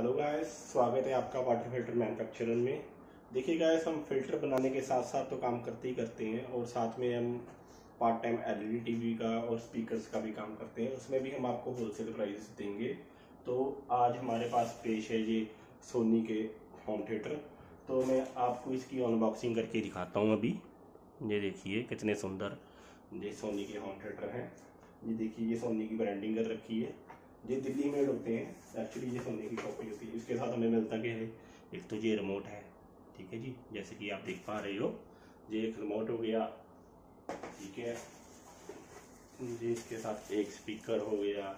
Hello guys स्वागत है आपका वाटर फ़िल्टर मैन्युफैक्चरर में। देखिए गाइस हम फ़िल्टर बनाने के साथ साथ तो काम करते ही करते हैं और साथ में हम पार्ट टाइम एलईडी टीवी का और स्पीकर्स का भी काम करते हैं। उसमें भी हम आपको होलसेल प्राइस देंगे। तो आज हमारे पास पेश है ये सोनी के होम थिएटर तो मैं आपको इसकी अनबॉक्सिंग करके दिखाता हूँ अभी। ये देखिए, कितने सुंदर ये सोनी के होम थिएटर हैं। ये देखिए, ये सोनी की ब्रांडिंग कर रखी है। ये दिल्ली मेड होते हैं। एक्चुअली ये सोनी की कॉपी होती है। इसके साथ हमें मिलता क्या है। एक तो ये रिमोट है। ठीक है जी? जैसे कि आप देख पा रहे हो, ये एक रिमोट हो गया। ठीक है? जी इसके साथ एक स्पीकर हो गया।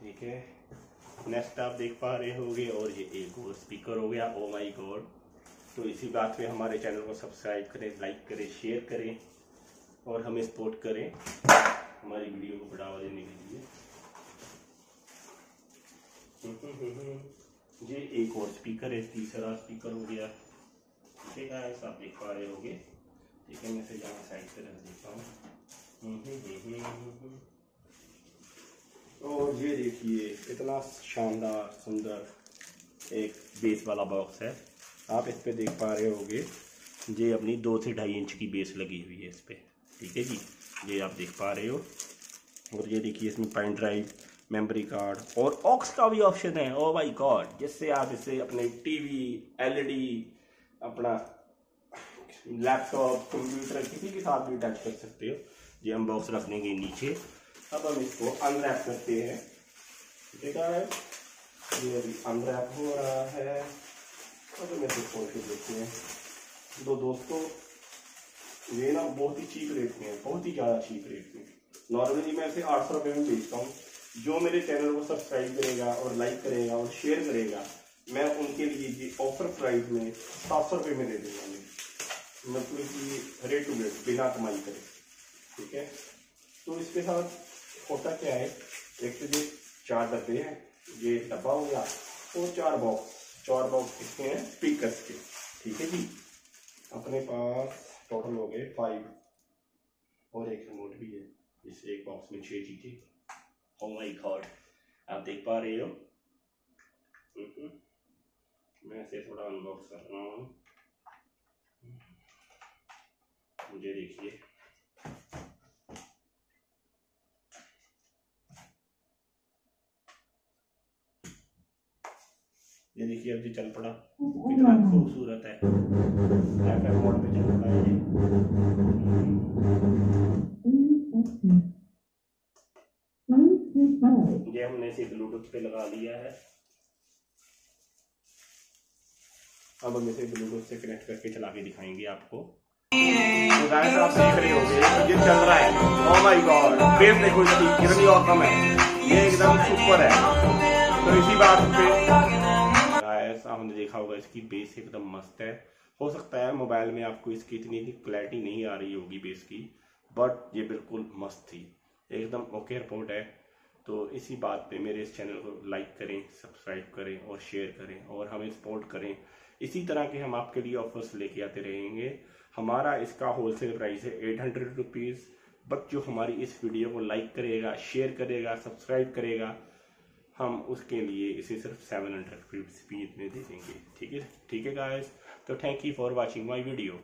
ठीक है? नेक्स्ट आप देख पा रहे होगे, और ये एक और स्पीकर हो गया। ओ माई गॉड तो इसी बात पे हमारे चैनल को सब्सक्राइब करें लाइक करें शेयर करें, और हमें सपोर्ट करें। हमारी वीडियो को बढ़ावा देने के लिए। ये एक और स्पीकर है, तीसरा स्पीकर हो गया। ठीक है आप देख पा रहे होगे। ठीक है, मैं इसे यहाँ साइड पे रख देता हूँ। और ये देखिए, इतना शानदार, सुंदर एक बेस वाला बॉक्स है। आप इस पे देख पा रहे होगे, ये अपनी दो से ढाई इंच की बेस लगी हुई है इस पे। ठीक है जी, ये आप देख पा रहे हो। और ये देखिए, इसमें पेन ड्राइव मेमोरी कार्ड और ऑक्स का भी ऑप्शन है। ओ माय गॉड जिससे आप इसे अपने टीवी, एलईडी, अपना लैपटॉप, कंप्यूटर, किसी के साथ भी अटैच कर सकते हो। ये हम बॉक्स रख देंगे नीचे। अब हम इसको अनरैप करते हैं। देखा है? ये अभी अनरैप हो रहा है। अब हम इसे खोल के देखते हैं। दो दोस्तों, ये ना बहुत ही चीप रेट में है, बहुत ही ज़्यादा चीप रेट में। नॉर्मली मैं इसे आठ सौ रुपये में बेचता हूँ। जो मेरे चैनल को सब्सक्राइब करेगा और लाइक करेगा और शेयर करेगा, मैं उनके लिए ये ऑफ़र प्राइस में सात सौ रुपये में दे दूँगा मैं मतलब कि रेट टू रेट बिना कमाई करे। ठीक है? तो इसके साथ होता क्या है? एक तो ये चार डब्बे हैं, ये डब्बा हो गया, और चार बॉक्स चार बॉक्स किसके हैं? स्पीकर के। ठीक है जी? अपने पास टोटल हो गए फाइव और एक रिमोट भी है इस एक बॉक्स में छह चीज़ें। ओ माय गॉड आप देख पा रहे हो? हम्म, मैं इसे थोड़ा अनबॉक्स कर रहा हूँ। मुझे देखिए। ये देखिए अब ये चल पड़ा। कितना खूबसूरत है। एफएम मोड पे चल पड़ा है ये हमने इसे ब्लूटूथ पे लगा लिया है। अब हम इसे ब्लूटूथ से कनेक्ट करके चला के दिखाएँगे आपको। तो आप देख रहे होंगे ये चल रहा है। ओह माय गॉड बेस देखो इसकी कितनी औसम है। ये एकदम सुपर है। तो इसी बात पे आपने देखा होगा इसकी बेस एकदम मस्त है। हो सकता है मोबाइल में आपको इसकी इतनी क्लैरिटी नहीं आ रही होगी बेस की बट ये बिल्कुल मस्त थी। एकदम ओके रिपोर्ट है। तो इसी बात पे मेरे इस चैनल को लाइक करें सब्सक्राइब करें और शेयर करें और हमें सपोर्ट करें। इसी तरह के हम आपके लिए ऑफर्स लेके आते रहेंगे। हमारा इसका होलसेल प्राइस है एट हंड्रेड रुपीज़ बट जो हमारी इस वीडियो को लाइक करेगा शेयर करेगा सब्सक्राइब करेगा, हम उसके लिए इसे सिर्फ़ सेवन हंड्रेड स्पीड में दे देंगे। ठीक है? ठीक है गाइस तो thank you for watching my video